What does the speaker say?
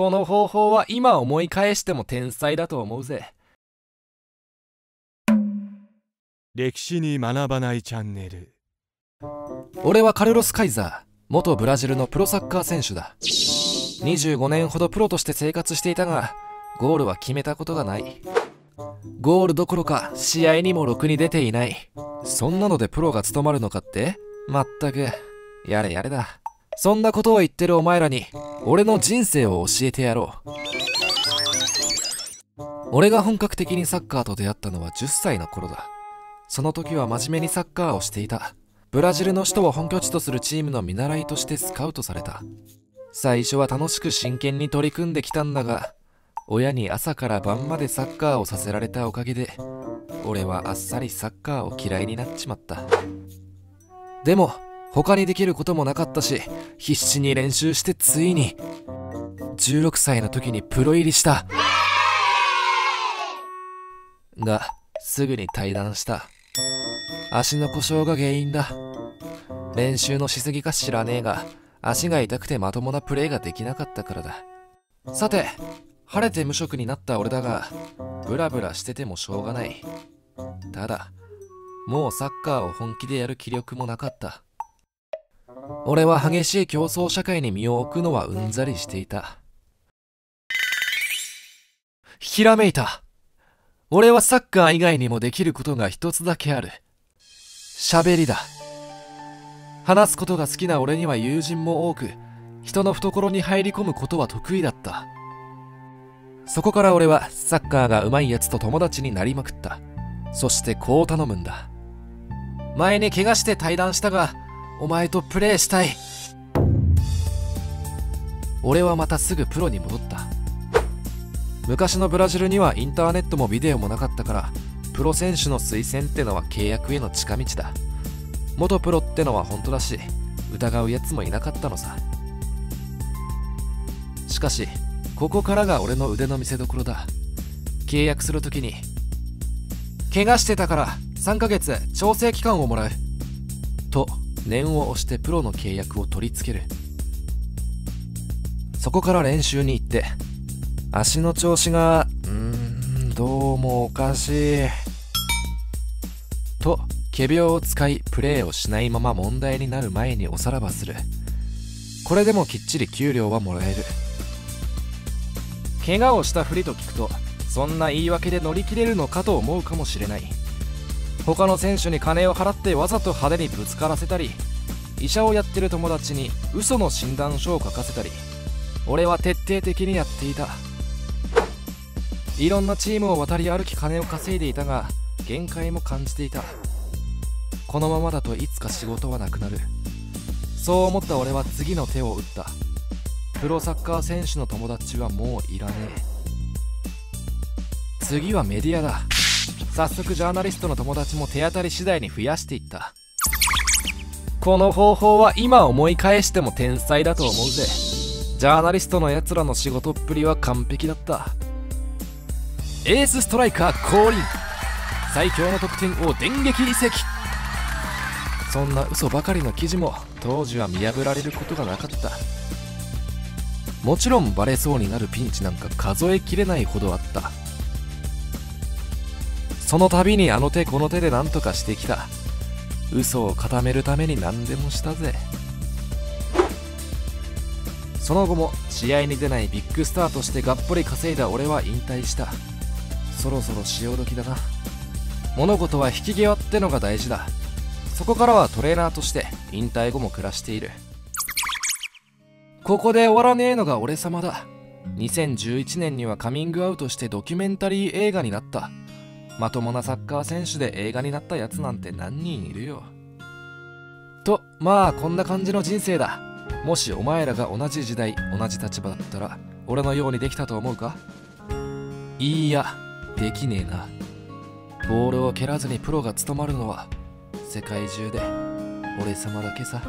この方法は今思い返しても天才だと思うぜ。歴史に学ばないチャンネル。俺はカルロス・カイザー元ブラジルのプロサッカー選手だ。25年ほどプロとして生活していたがゴールは決めたことがない。ゴールどころか試合にもろくに出ていない。そんなのでプロが務まるのかって？まったく。やれやれだそんなことを言ってるお前らに俺の人生を教えてやろう。俺が本格的にサッカーと出会ったのは10歳の頃だ。その時は真面目にサッカーをしていた。ブラジルの首都を本拠地とするチームの見習いとしてスカウトされた。最初は楽しく真剣に取り組んできたんだが親に朝から晩までサッカーをさせられたおかげで俺はあっさりサッカーを嫌いになっちまった。でも他にできることもなかったし必死に練習してついに16歳の時にプロ入りした。がすぐに退団した。足の故障が原因だ。練習のしすぎか知らねえが足が痛くてまともなプレーができなかったからだ。さて晴れて無職になった俺だがブラブラしててもしょうがない。ただもうサッカーを本気でやる気力もなかった。俺は激しい競争社会に身を置くのはうんざりしていた。ひらめいた。俺はサッカー以外にもできることが一つだけある。喋りだ。話すことが好きな俺には友人も多く人の懐に入り込むことは得意だった。そこから俺はサッカーが上手いやつと友達になりまくった。そしてこう頼むんだ。前に怪我して退団したがお前とプレーしたい。俺はまたすぐプロに戻った。昔のブラジルにはインターネットもビデオもなかったからプロ選手の推薦ってのは契約への近道だ。元プロってのは本当だし疑うやつもいなかったのさ。しかしここからが俺の腕の見せ所だ。契約するときに怪我してたから3ヶ月調整期間をもらう。と念を押してプロの契約を取り付ける。そこから練習に行って足の調子がうーんどうもおかしい。と仮病を使いプレーをしないまま問題になる前におさらばする。これでもきっちり給料はもらえる。怪我をしたふりと聞くとそんな言い訳で乗り切れるのかと思うかもしれない。他の選手に金を払ってわざと派手にぶつからせたり医者をやってる友達に嘘の診断書を書かせたり俺は徹底的にやっていた。いろんなチームを渡り歩き金を稼いでいたが限界も感じていた。このままだといつか仕事はなくなる。そう思った俺は次の手を打った。プロサッカー選手の友達はもういらねえ。次はメディアだ。早速ジャーナリストの友達も手当たり次第に増やしていった。この方法は今思い返しても天才だと思うぜ。ジャーナリストのやつらの仕事っぷりは完璧だった。エースストライカー降臨。最強の得点王電撃移籍。そんな嘘ばかりの記事も当時は見破られることがなかった。もちろんバレそうになるピンチなんか数えきれないほどあった。その度にあの手この手で何とかしてきた。嘘を固めるために何でもしたぜ。その後も試合に出ないビッグスターとしてがっぽり稼いだ俺は引退した。そろそろ潮時だな。物事は引き際ってのが大事だ。そこからはトレーナーとして引退後も暮らしている。ここで終わらねえのが俺様だ。2011年にはカミングアウトしてドキュメンタリー映画になった。まともなサッカー選手で映画になったやつなんて何人いるよ。とまあこんな感じの人生だ。もしお前らが同じ時代同じ立場だったら俺のようにできたと思うか？いいやできねえな。ボールを蹴らずにプロが務まるのは世界中で俺様だけさ。